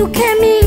you can meet